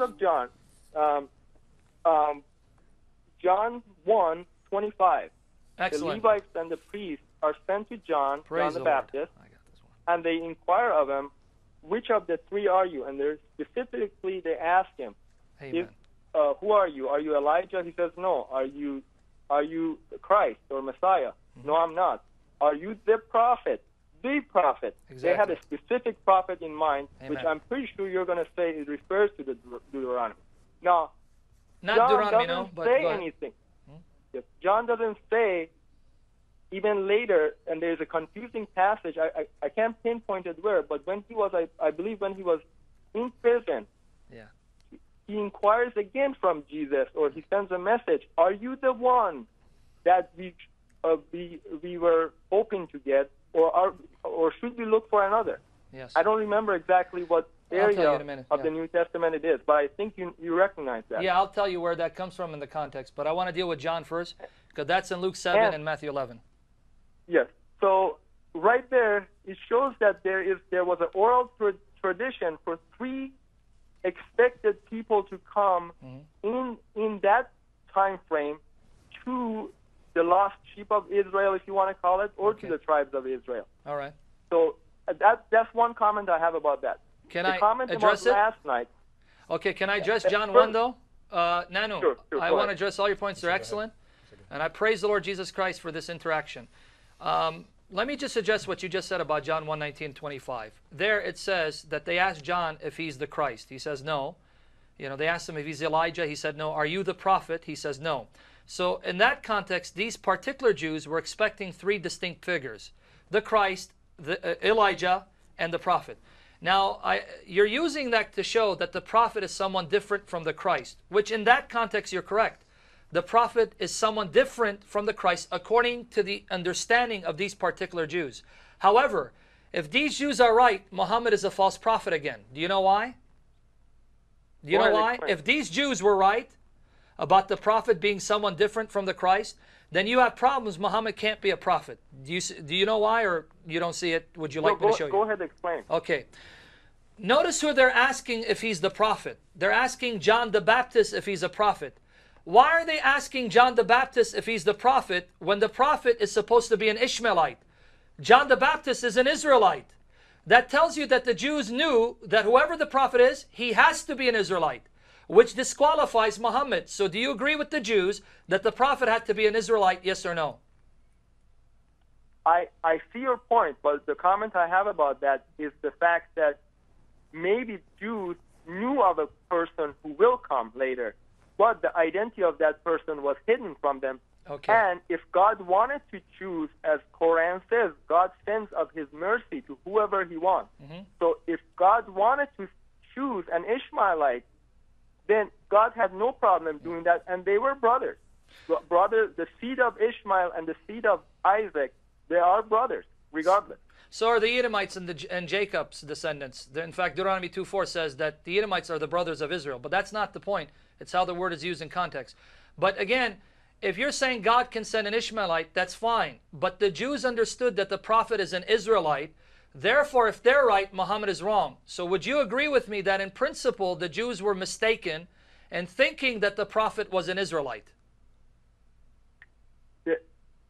of John, um, um, John 1, 25. Excellent. The Levites and the priests are sent to John, Praise John the, the Baptist, I got this one. and they inquire of him, which of the three are you? And they're specifically they ask him, if, uh, who are you? Are you Elijah? He says, no. Are you, are you Christ or Messiah? Mm-hmm. No, I'm not. Are you the prophet? The prophet. They had a specific prophet in mind, which I'm pretty sure you're going to say it refers to the Deut- Deuteronomy. Now, Not John Deuteronomy, doesn't no, but say anything. Hmm? Yes, John doesn't say even later, and there's a confusing passage. I, I, I can't pinpoint it where, but when he was, I, I believe, when he was in prison, Yeah. he inquires again from Jesus, or he sends a message: "Are you the one that we uh, we we were hoping to get, or are or should we look for another?" Yes. I don't remember exactly what I'll tell you area in a minute, of yeah. the New Testament it is, but I think you you recognize that. Yeah, I'll tell you where that comes from in the context, but I want to deal with John first, because that's in Luke 7 And- and Matthew 11. Yes. So right there, it shows that there is there was an oral tra- tradition for three expected people to come Mm-hmm. in in that time frame to the lost sheep of Israel, if you want to call it, or Okay. to the tribes of Israel. All right. So uh, that that's one comment I have about that. Can the I comment address about it? last night. Okay, can I address Yeah, John sure. 1 though? Uh, Nanu, Sure, sure, I want to address all your points. They're excellent. And I praise the Lord Jesus Christ for this interaction. Um, let me just suggest what you just said about John 1 19, 25. There it says that they asked John if he's the Christ. He says no. You know, they asked him if he's Elijah. He said no. Are you the prophet? He says no. So, in that context, these particular Jews were expecting three distinct figures the Christ, the, uh, Elijah, and the prophet. Now, I, you're using that to show that the prophet is someone different from the Christ, which in that context, you're correct. The prophet is someone different from the Christ according to the understanding of these particular Jews. However, if these Jews are right, Muhammad is a false prophet again. Do you know why? Do you Go know why? If these Jews were right about the prophet being someone different from the Christ, then you have problems. Muhammad can't be a prophet. Do you, do you know why, or you don't see it? Would you like go, me go, to show you? go ahead, explain. Okay. Notice who they're asking if he's the prophet. They're asking John the Baptist if he's a prophet. Why are they asking John the Baptist if he's the prophet when the prophet is supposed to be an Ishmaelite? John the Baptist is an Israelite. That tells you that the Jews knew that whoever the prophet is, he has to be an Israelite, which disqualifies Muhammad. So do you agree with the Jews that the prophet had to be an Israelite, yes or no? I, I see your point, but the comment I have about that is the fact that maybe Jews knew of a person who will come later, but the identity of that person was hidden from them. Okay. And if God wanted to choose, as Quran says, God sends of His mercy to whoever He wants. Mm-hmm. So if God wanted to choose an Ishmaelite, then God had no problem doing that, and they were brothers. Brother, the seed of Ishmael and the seed of Isaac, they are brothers, regardless. So are the Edomites and, the, and Jacob's descendants. In fact, Deuteronomy 2.4 says that the Edomites are the brothers of Israel. But that's not the point. It's how the word is used in context. But again, if you're saying God can send an Ishmaelite, that's fine. But the Jews understood that the prophet is an Israelite. Therefore, if they're right, Muhammad is wrong. So would you agree with me that in principle, the Jews were mistaken in thinking that the prophet was an Israelite?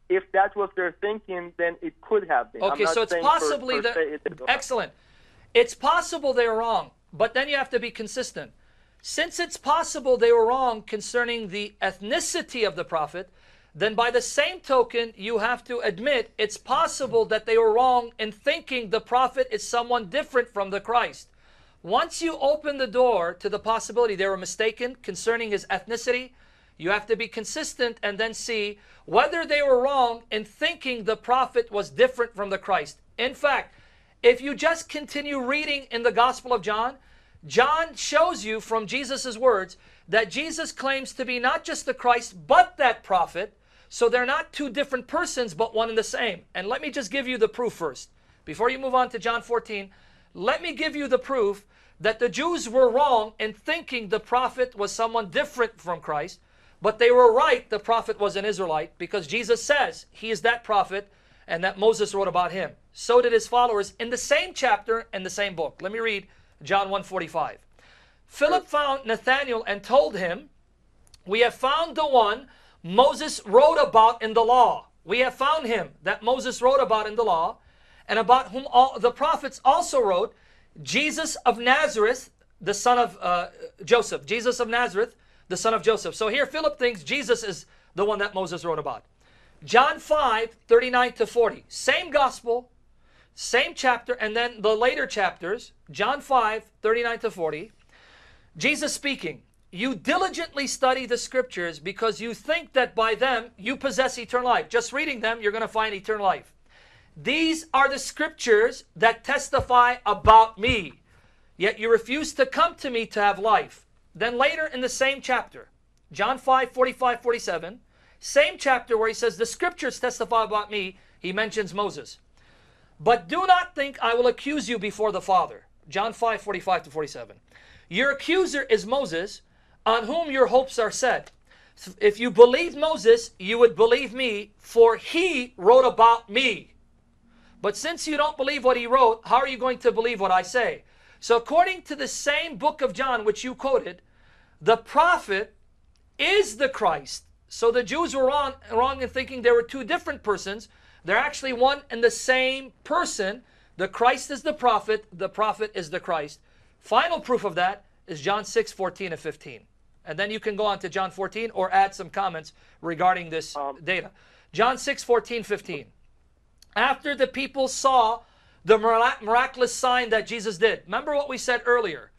If that was their thinking, then it could have been. I'm Okay, not so it's possibly that se it is. excellent. It's possible they're wrong, but then you have to be consistent. Since it's possible they were wrong concerning the ethnicity of the prophet, then by the same token, you have to admit it's possible that they were wrong in thinking the prophet is someone different from the Christ. Once you open the door to the possibility they were mistaken concerning his ethnicity, you have to be consistent and then see whether they were wrong in thinking the prophet was different from the Christ. In fact, if you just continue reading in the Gospel of John, John shows you from Jesus' words that Jesus claims to be not just the Christ, but that prophet. So they're not two different persons, but one and the same. And let me just give you the proof first. Before you move on to John 14, let me give you the proof that the Jews were wrong in thinking the prophet was someone different from Christ, but they were right the prophet was an Israelite because Jesus says he is that prophet and that Moses wrote about him. So did his followers in the same chapter and the same book. Let me read John 1:45. Philip found Nathanael and told him, We have found the one Moses wrote about in the law. We have found him that Moses wrote about in the law, and about whom all the prophets also wrote, Jesus of Nazareth, the son of uh, Joseph. Jesus of Nazareth, the son of Joseph. So here Philip thinks Jesus is the one that Moses wrote about. John 5, 39 to 40. Same gospel, same chapter, and then the later chapters, John 5, 39 to 40. Jesus speaking, You diligently study the scriptures because you think that by them you possess eternal life. Just reading them, you're going to find eternal life. These are the scriptures that testify about me. Yet you refuse to come to me to have life. Then later in the same chapter, John 5, 45, 47, same chapter where he says, The scriptures testify about me, he mentions Moses. But do not think I will accuse you before the Father. John 5, 45 to 47. Your accuser is Moses, on whom your hopes are set. If you believed Moses, you would believe me, for he wrote about me. But since you don't believe what he wrote, how are you going to believe what I say? So, according to the same book of John, which you quoted, the prophet is the Christ. So the Jews were wrong, wrong in thinking there were two different persons. They're actually one and the same person. The Christ is the prophet, the prophet is the Christ. Final proof of that is John 6, 14 and 15. And then you can go on to John 14 or add some comments regarding this Um, data. John 6, 14, 15. After the people saw the miraculous sign that Jesus did, remember what we said earlier.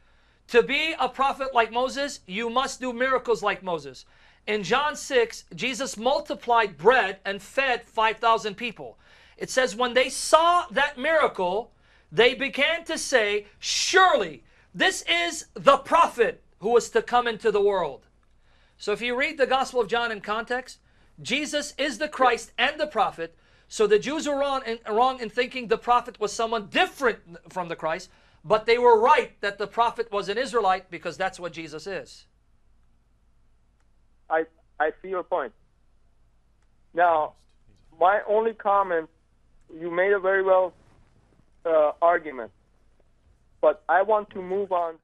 To be a prophet like Moses, you must do miracles like Moses. In John 6, Jesus multiplied bread and fed 5,000 people. It says, when they saw that miracle, they began to say, Surely this is the prophet who was to come into the world. So if you read the Gospel of John in context, Jesus is the Christ and the prophet. So the Jews were wrong in, wrong in thinking the prophet was someone different from the Christ, but they were right that the prophet was an Israelite because that's what Jesus is. I I see your point. Now, my only comment, you made a very well uh, argument, but I want to move on.